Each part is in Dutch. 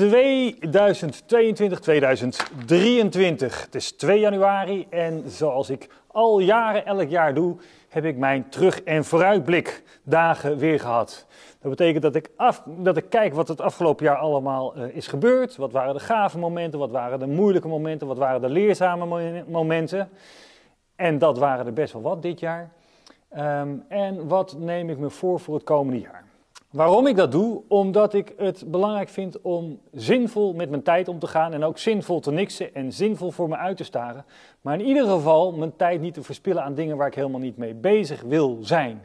2022, 2023. Het is 2 januari en zoals ik al jaren elk jaar doe, heb ik mijn terug- en vooruitblik dagen weer gehad. Dat betekent dat ik, af, dat ik kijk wat het afgelopen jaar allemaal uh, is gebeurd. Wat waren de gave momenten, wat waren de moeilijke momenten, wat waren de leerzame momenten. En dat waren er best wel wat dit jaar. Um, en wat neem ik me voor voor het komende jaar? Waarom ik dat doe? Omdat ik het belangrijk vind om zinvol met mijn tijd om te gaan en ook zinvol te niksen en zinvol voor me uit te staren. Maar in ieder geval mijn tijd niet te verspillen aan dingen waar ik helemaal niet mee bezig wil zijn.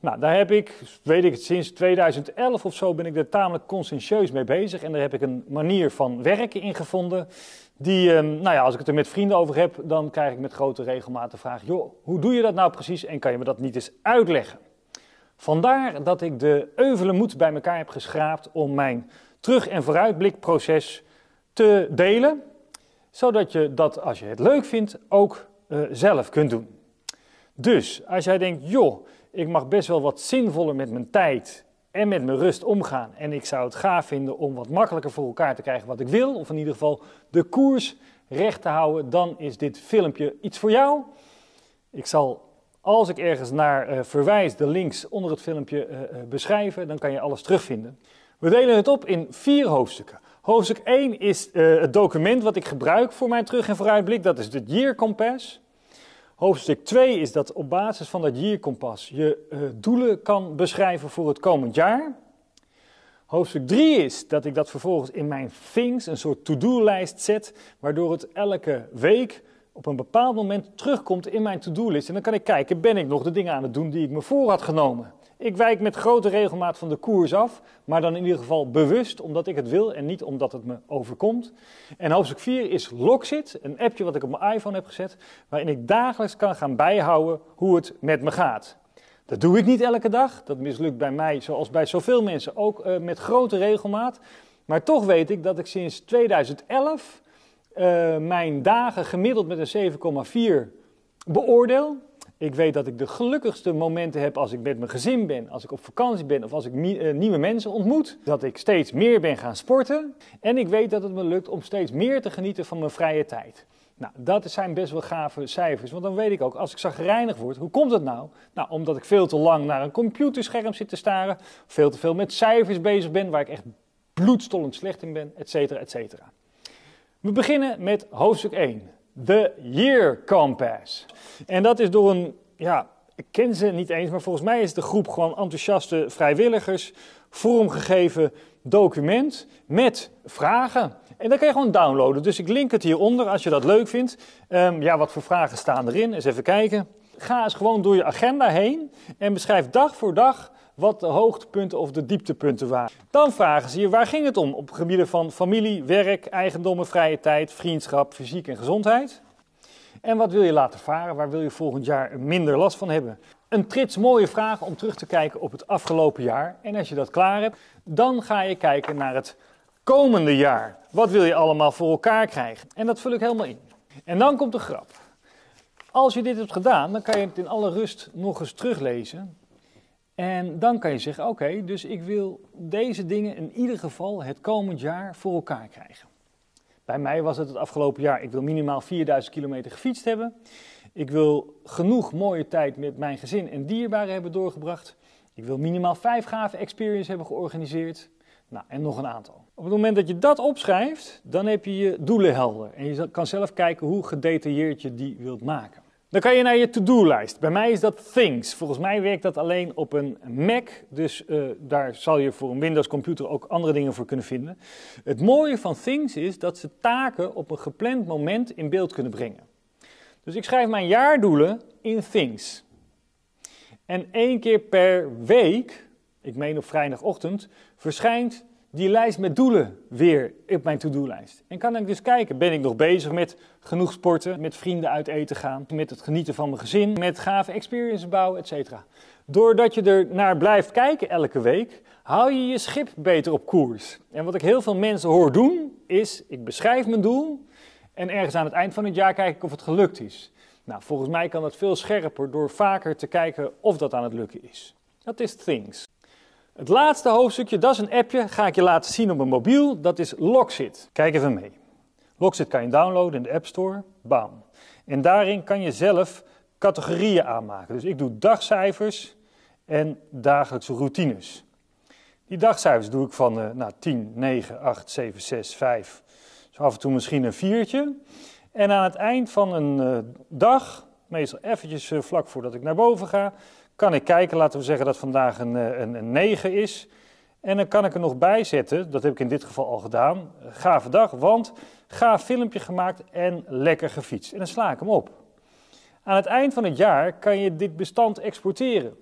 Nou, daar heb ik, weet ik het, sinds 2011 of zo ben ik er tamelijk conscientieus mee bezig. En daar heb ik een manier van werken in gevonden. Die, ehm, nou ja, als ik het er met vrienden over heb, dan krijg ik met grote regelmaat de vraag: joh, hoe doe je dat nou precies en kan je me dat niet eens uitleggen? Vandaar dat ik de euvele moed bij elkaar heb geschraapt om mijn terug- en vooruitblikproces te delen, zodat je dat als je het leuk vindt ook uh, zelf kunt doen. Dus als jij denkt, joh, ik mag best wel wat zinvoller met mijn tijd en met mijn rust omgaan en ik zou het gaaf vinden om wat makkelijker voor elkaar te krijgen wat ik wil, of in ieder geval de koers recht te houden, dan is dit filmpje iets voor jou. Ik zal als ik ergens naar uh, verwijs, de links onder het filmpje uh, beschrijven, dan kan je alles terugvinden. We delen het op in vier hoofdstukken. Hoofdstuk 1 is het document wat ik gebruik voor mijn terug- en vooruitblik. Dat is het Year Compass. Hoofdstuk 2 is dat op basis van dat Year Compass je doelen kan beschrijven voor het komend jaar. Hoofdstuk 3 is dat ik dat vervolgens in mijn Things, een soort to-do-lijst zet, waardoor het elke week op een bepaald moment terugkomt in mijn to-do-list. En dan kan ik kijken, ben ik nog de dingen aan het doen die ik me voor had genomen? Ik wijk met grote regelmaat van de koers af, maar dan in ieder geval bewust, omdat ik het wil en niet omdat het me overkomt. En hoofdstuk 4 is Locksit, een appje wat ik op mijn iPhone heb gezet, waarin ik dagelijks kan gaan bijhouden hoe het met me gaat. Dat doe ik niet elke dag, dat mislukt bij mij, zoals bij zoveel mensen, ook uh, met grote regelmaat. Maar toch weet ik dat ik sinds 2011 uh, mijn dagen gemiddeld met een 7,4 beoordeel. Ik weet dat ik de gelukkigste momenten heb als ik met mijn gezin ben, als ik op vakantie ben of als ik uh, nieuwe mensen ontmoet. Dat ik steeds meer ben gaan sporten. En ik weet dat het me lukt om steeds meer te genieten van mijn vrije tijd. Nou, dat zijn best wel gave cijfers, want dan weet ik ook, als ik zagrijnig word, hoe komt het nou? Nou, omdat ik veel te lang naar een computerscherm zit te staren, veel te veel met cijfers bezig ben, waar ik echt bloedstollend slecht in ben, et cetera, et cetera. We beginnen met hoofdstuk 1, de Year Compass. En dat is door een, ja, ik ken ze niet eens, maar volgens mij is de groep gewoon enthousiaste vrijwilligers vormgegeven document met vragen. En dat kan je gewoon downloaden. Dus ik link het hieronder als je dat leuk vindt. Um, ja, wat voor vragen staan erin? Eens even kijken. Ga eens gewoon door je agenda heen en beschrijf dag voor dag wat de hoogtepunten of de dieptepunten waren. Dan vragen ze je waar ging het om op gebieden van familie, werk, eigendommen, vrije tijd, vriendschap, fysiek en gezondheid. En wat wil je laten varen? Waar wil je volgend jaar minder last van hebben? Een trits mooie vragen om terug te kijken op het afgelopen jaar. En als je dat klaar hebt, dan ga je kijken naar het komende jaar. Wat wil je allemaal voor elkaar krijgen? En dat vul ik helemaal in. En dan komt de grap. Als je dit hebt gedaan, dan kan je het in alle rust nog eens teruglezen. En dan kan je zeggen, oké, dus ik wil deze dingen in ieder geval het komend jaar voor elkaar krijgen. Bij mij was het het afgelopen jaar, ik wil minimaal 4000 kilometer gefietst hebben. Ik wil genoeg mooie tijd met mijn gezin en dierbaren hebben doorgebracht. Ik wil minimaal vijf gave experiences hebben georganiseerd. Nou, en nog een aantal. Op het moment dat je dat opschrijft, dan heb je je doelen helder. En je kan zelf kijken hoe gedetailleerd je die wilt maken. Dan kan je naar je to-do-lijst. Bij mij is dat Things. Volgens mij werkt dat alleen op een Mac, dus uh, daar zal je voor een Windows computer ook andere dingen voor kunnen vinden. Het mooie van Things is dat ze taken op een gepland moment in beeld kunnen brengen. Dus ik schrijf mijn jaardoelen in Things. En één keer per week, ik meen op vrijdagochtend, verschijnt die lijst met doelen weer op mijn to-do-lijst. En kan ik dus kijken, ben ik nog bezig met genoeg sporten, met vrienden uit eten gaan, met het genieten van mijn gezin, met gave experiences bouwen, etc. Doordat je er naar blijft kijken elke week, hou je je schip beter op koers. En wat ik heel veel mensen hoor doen, is ik beschrijf mijn doel en ergens aan het eind van het jaar kijk ik of het gelukt is. Nou, volgens mij kan dat veel scherper door vaker te kijken of dat aan het lukken is. Dat is things. Het laatste hoofdstukje, dat is een appje, ga ik je laten zien op mijn mobiel. Dat is Locksit. Kijk even mee. Locksit kan je downloaden in de App Store. Bam. En daarin kan je zelf categorieën aanmaken. Dus ik doe dagcijfers en dagelijkse routines. Die dagcijfers doe ik van uh, nou, 10, 9, 8, 7, 6, 5. Zo af en toe misschien een viertje. En aan het eind van een uh, dag, meestal eventjes uh, vlak voordat ik naar boven ga, kan ik kijken, laten we zeggen dat vandaag een, een, een 9 is. En dan kan ik er nog bij zetten, dat heb ik in dit geval al gedaan, gave dag, want gaaf filmpje gemaakt en lekker gefietst. En dan sla ik hem op. Aan het eind van het jaar kan je dit bestand exporteren.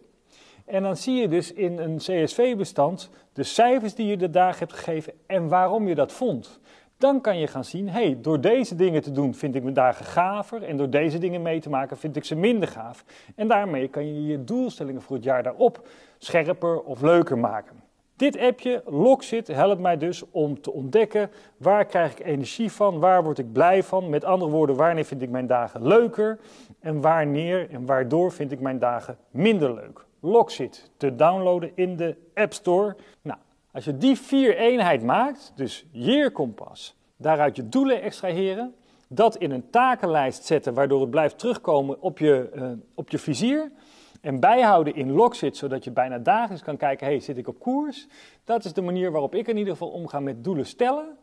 En dan zie je dus in een CSV-bestand de cijfers die je de dag hebt gegeven en waarom je dat vond. Dan kan je gaan zien, hey, door deze dingen te doen vind ik mijn dagen gaver en door deze dingen mee te maken vind ik ze minder gaaf. En daarmee kan je je doelstellingen voor het jaar daarop scherper of leuker maken. Dit appje, Locksit, helpt mij dus om te ontdekken waar krijg ik energie van, waar word ik blij van. Met andere woorden, wanneer vind ik mijn dagen leuker en wanneer en waardoor vind ik mijn dagen minder leuk. Locksit te downloaden in de App Store. Nou, als je die vier eenheid maakt, dus Year Kompas, daaruit je doelen extraheren, dat in een takenlijst zetten waardoor het blijft terugkomen op je, uh, op je vizier en bijhouden in Locksit, zodat je bijna dagelijks kan kijken, hey, zit ik op koers? Dat is de manier waarop ik in ieder geval omga met doelen stellen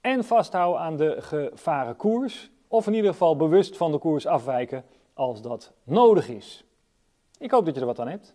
en vasthouden aan de gevaren koers, of in ieder geval bewust van de koers afwijken als dat nodig is. Ik hoop dat je er wat aan hebt.